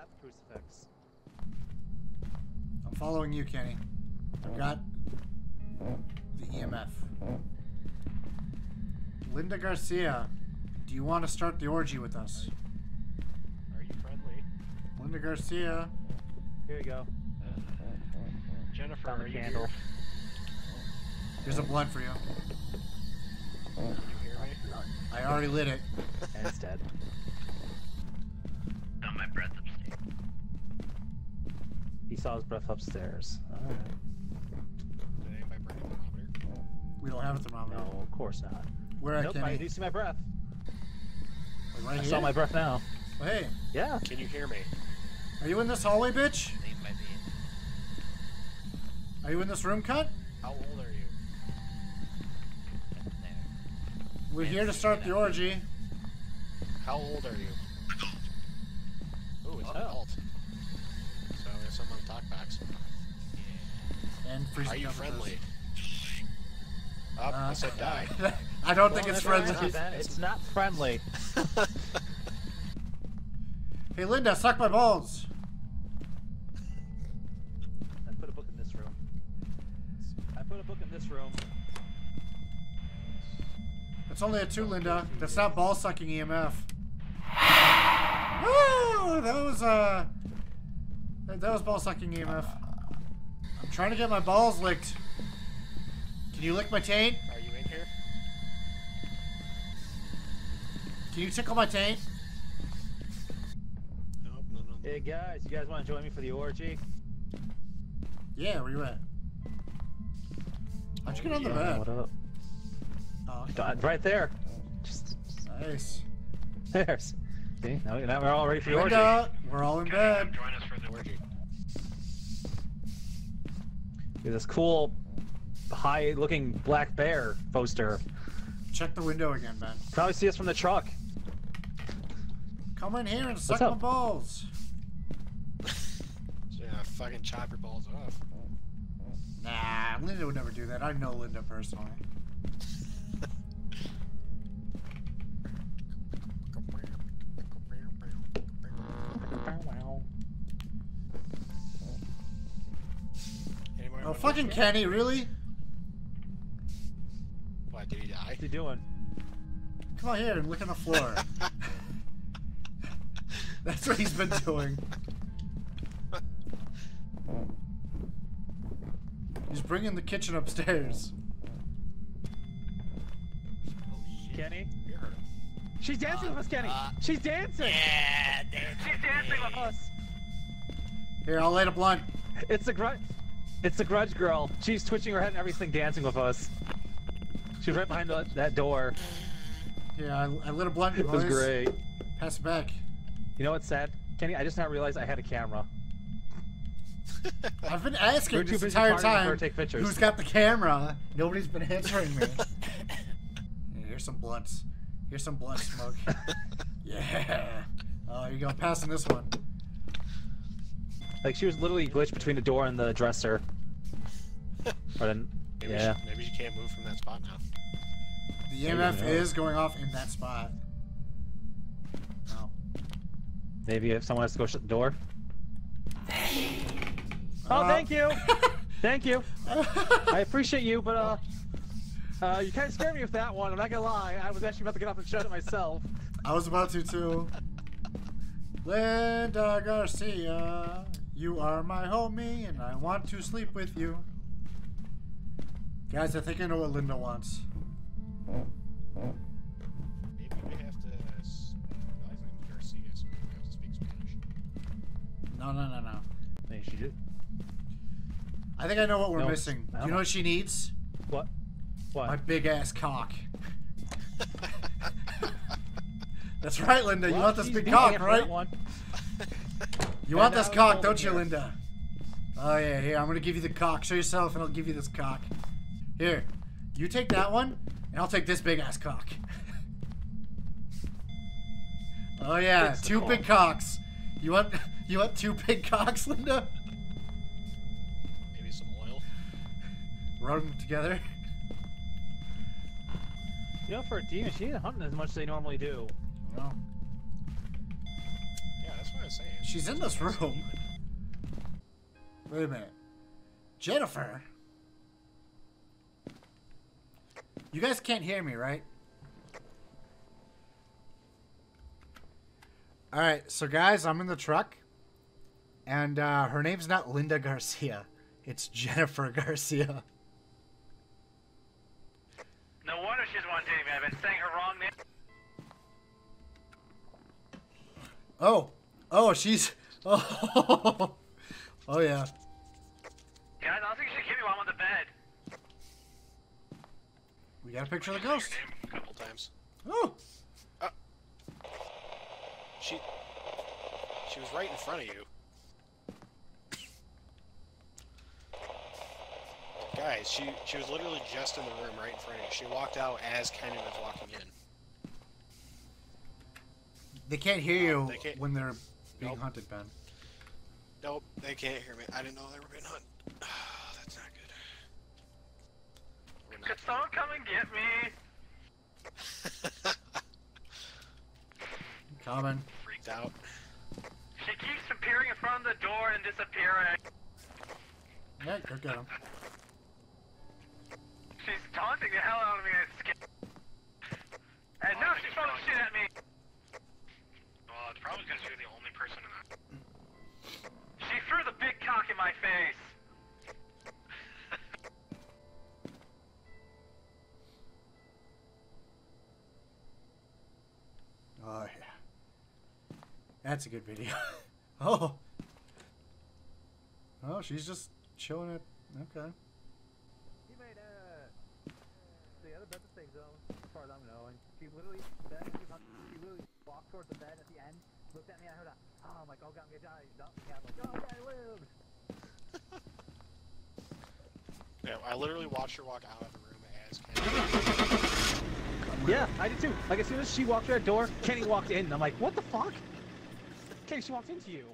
time and not the crucifix. I'm following you, Kenny. I've got the EMF. Linda Garcia, do you want to start the orgy with us? Are you friendly? Linda Garcia, Here you go. Jennifer, Found are you candle. here? here's a blunt for you. Can you hear me? I already lit it. And it's dead. On my breath upstairs. He saw his breath upstairs. Alright. Did anybody bring a thermometer? We don't have a thermometer. No, of course not. Where at, nope, I Kenny? do see my breath. Like right I here? saw my breath now. Oh, hey, Yeah. Can you hear me? are you in this hallway, bitch? They might be. Are you in this room, cut? How old are you? There. We're here to start the orgy. How old are you? Ooh, it's Oh. an adult. So there's someone talk backs. And freezing Are you temperatures. friendly? Up, I Uh, said die. I don't think it's friendly. mind, Ben. It's not friendly. Hey, Linda, suck my balls. I put a book in this room. I put a book in this room. It's only a two, Linda. That's not ball sucking EMF. Woo! That was uh, that that was ball sucking EMF. I'm trying to get my balls licked. Can you lick my taint? Are you in here? Can you tickle my taint? Nope, no, no, no. Hey guys, you guys want to join me for the orgy? Yeah, where you at? How'd you get on the bed? What up? Oh, Uh, Right there. Just nice. there's. See, now, now we're all ready for the orgy. Linda, we're all in bed. Join us for the orgy. With this cool, high-looking black bear poster. Check the window again, Ben. Probably see us from the truck. Come in here and suck my balls. Yeah, fucking chop your balls off. Nah, Linda would never do that. I know Linda personally. Fucking? Kenny, really? What, did he die? What's he doing? Come on here and look on the floor. That's what he's been doing. He's bringing the kitchen upstairs. Kenny? You heard him. She's dancing with us, Kenny. uh, She's dancing. Yeah, She's dancing with Us. Here, I'll light a blunt. It's the grudge. It's the grudge girl. She's twitching her head and everything, dancing with us. She's right behind the, that door. Yeah, I, I lit a blunt, It was great. Pass it back. You know what's sad, Kenny? I just now realized I had a camera. I've been asking We're this entire partying for her time take pictures. who's got the camera. Nobody's been answering me. Yeah, here's some blunts. Here's some blunt smoke. yeah. Oh, you go. Passing this one. Like she was literally glitched between the door and the dresser. Or then, Maybe yeah. She, maybe she can't move from that spot now. The EMF is going off in that spot. No. Maybe if someone has to go shut the door. Oh, Uh, thank you. Thank you. I appreciate you, but uh, uh, you kind of scared me with that one. I'm not gonna lie. I was actually about to get up and shut it myself. I was about to too. Linda Garcia, you are my homie, and I want to sleep with you. Guys, I think I know what Linda wants. Maybe we have to. Uh, s- His name's Garcia, so we have to speak Spanish. No, no, no, no. Maybe she did. I think I know what we're No, missing. I Do you know what she needs? What? What? My big ass cock. That's right, Linda. You want this big cock, after right? You want this cock, don't you. Linda? Oh yeah, here. I'm gonna give you the cock. Show yourself, and I'll give you this cock. Here, you take that one, and I'll take this big ass cock. oh yeah, the two big cocks. You want you want two big cocks, Linda? Maybe some oil. Rub them together. You know, for a demon, she ain't hunting as much as they normally do. No. Saying. She's in this room. Wait a minute. Jennifer? You guys can't hear me, right? Alright, so guys, I'm in the truck. And uh, her name's not Linda Garcia. It's Jennifer Garcia. No wonder she's one Jamie. I've been saying her wrong name. Oh. Oh, she's... Oh. Oh, yeah. Guys, I don't think you should give me while I'm on the bed. We got a picture of the ghost. A couple times. Oh. Uh, she. She was right in front of you. Guys, she she was literally just in the room right in front of you. She walked out as Kenan was walking in. They can't hear you They can't- when they're being Nope. hunted, Ben. Nope, they can't hear me. I didn't know they were being hunted. That's not good. We're not Could someone come and get me? Coming. freaked out. She keeps appearing in front of the door and disappearing. Yeah, go get him. She's taunting the hell out of me and it's scared. And now she's throwing shit at me. Well, it's probably because you're the only person in that. She threw the big cock in my face. Oh yeah. That's a good video. oh. Oh, she's just chilling it. Okay. He made uh, the other bed the thing zone, as far as I'm knowing. She literally, she, literally walked towards the bed at the end, looked at me, I heard a, oh my god, get died. Yeah, I'm like, oh I lived. Yeah, I literally watched her walk out of the room as Kenan. Yeah, I did too. Like as soon as she walked through that door, Kenny walked in. I'm like, what the fuck? Kenny, she walked into you.